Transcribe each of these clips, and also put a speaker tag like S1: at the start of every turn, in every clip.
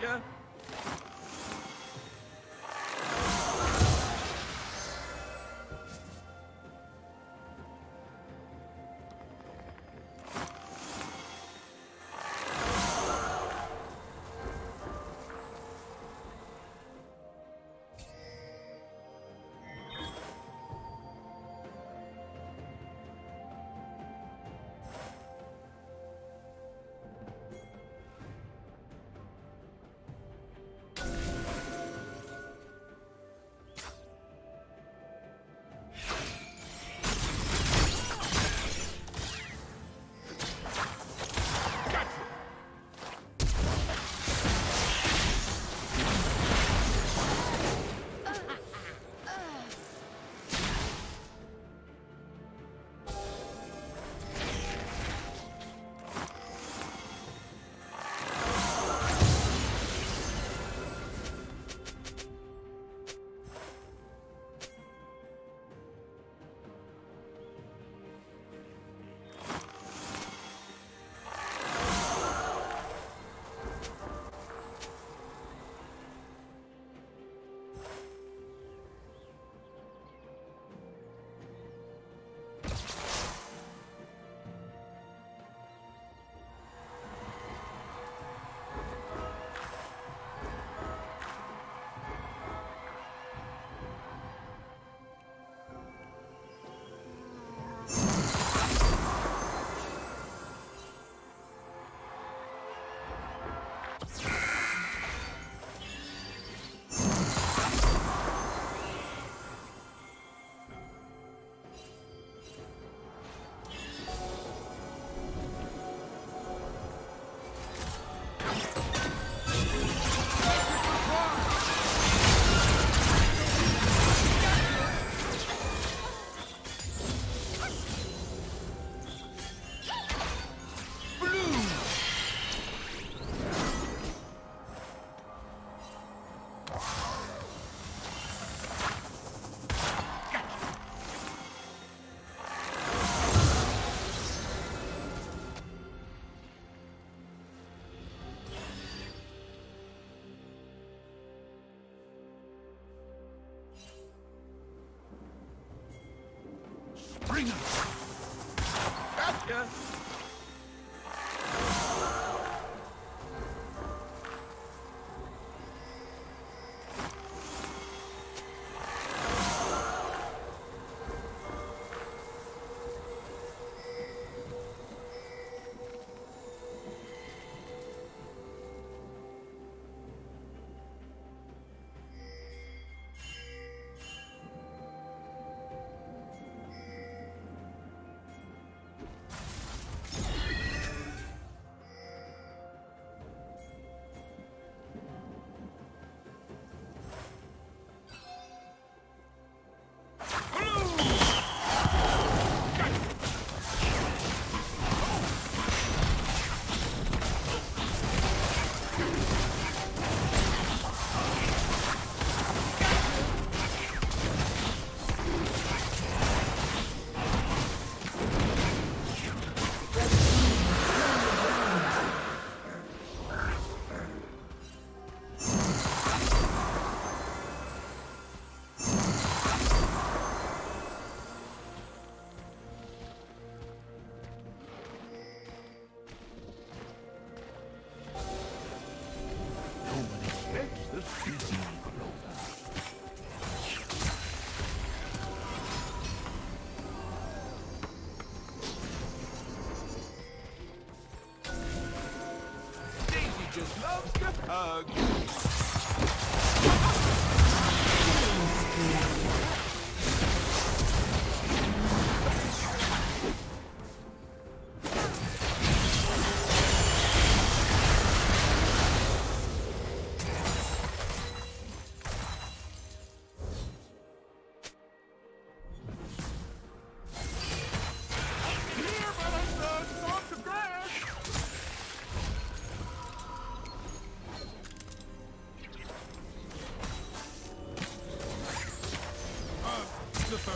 S1: Gotcha.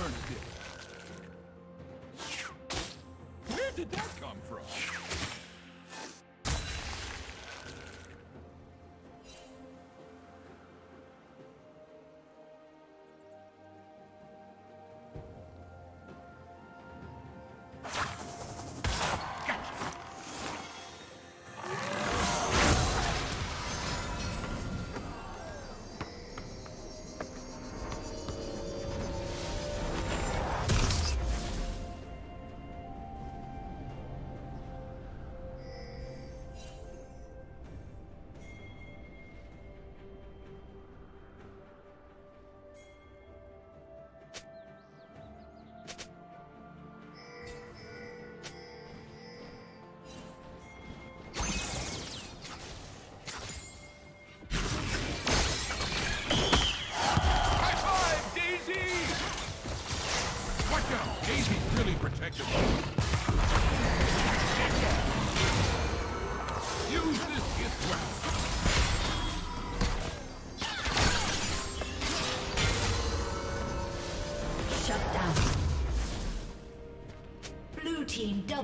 S1: The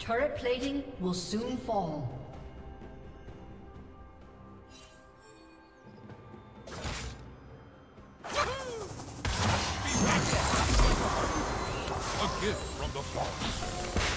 S2: Turret plating will soon fall.
S1: A gift from the Fox.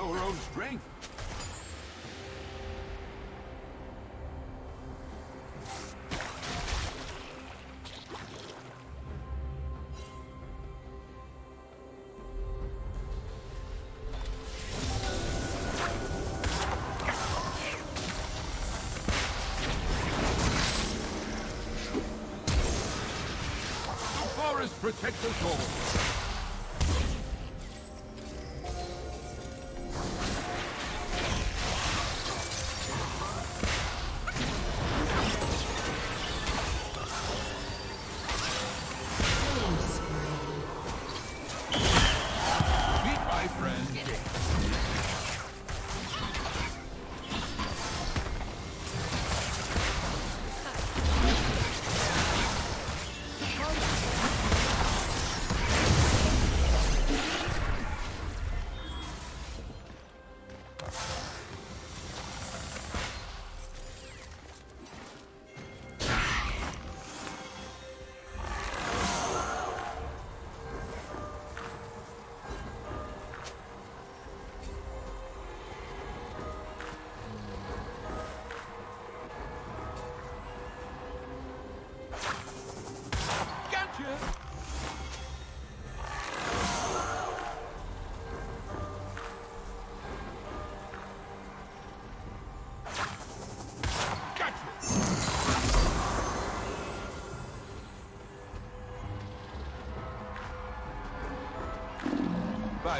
S1: know her own strength. protect us all.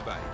S2: Bye bye.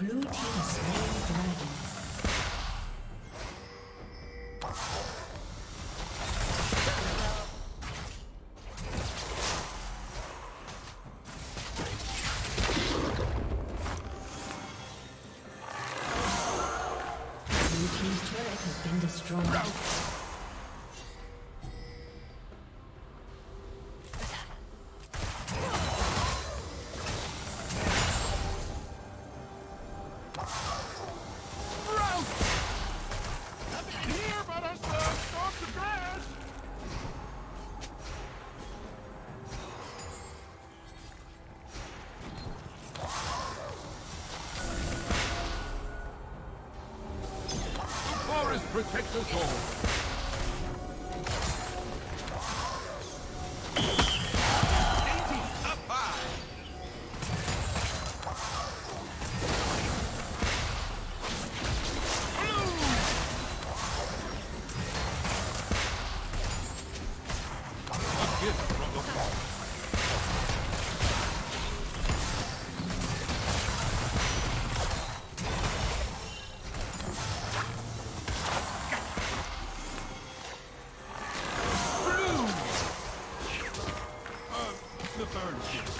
S2: Blue
S1: team slain dragon. Blue team's turret has been destroyed.
S3: Take control. third
S1: shift.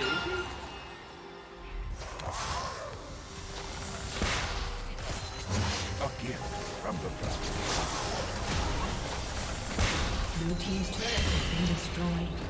S1: A gift from the
S2: Blue Team's turret has been destroyed.